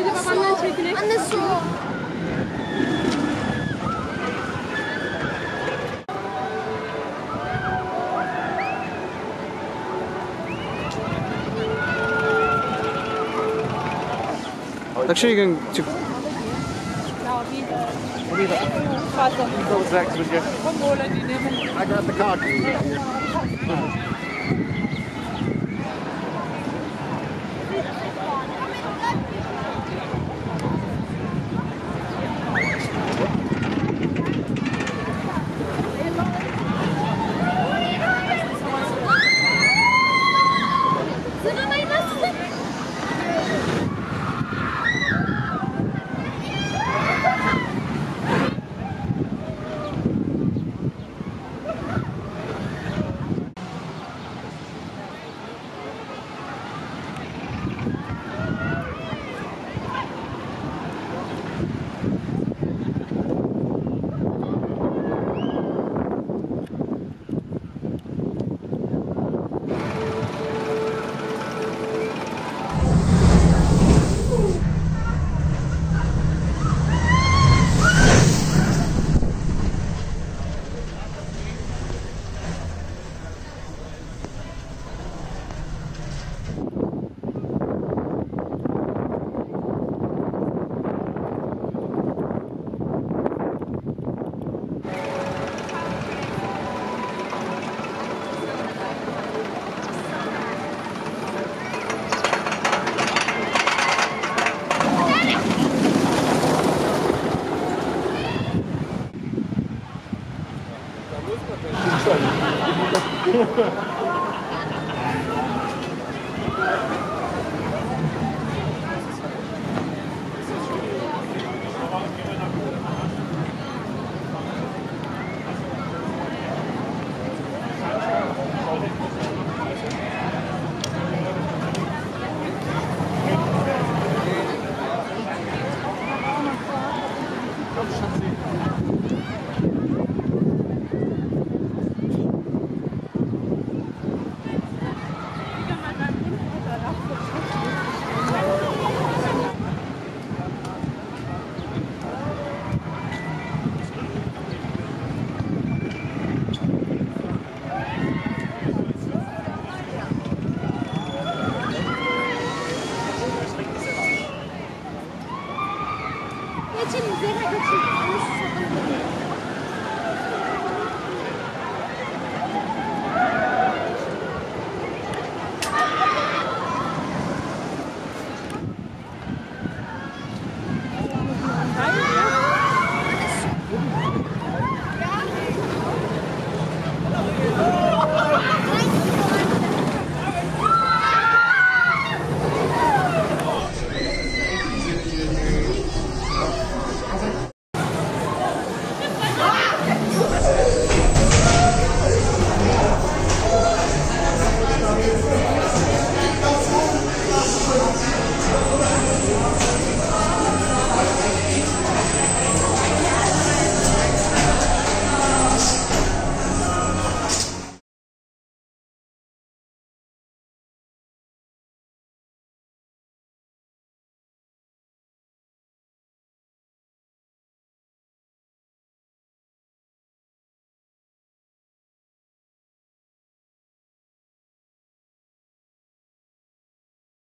Bir de babandan çekilek. Anne su. Actually, you can to. Go back to the. I got the card. Komm, Schatzi. 是你给我买的吃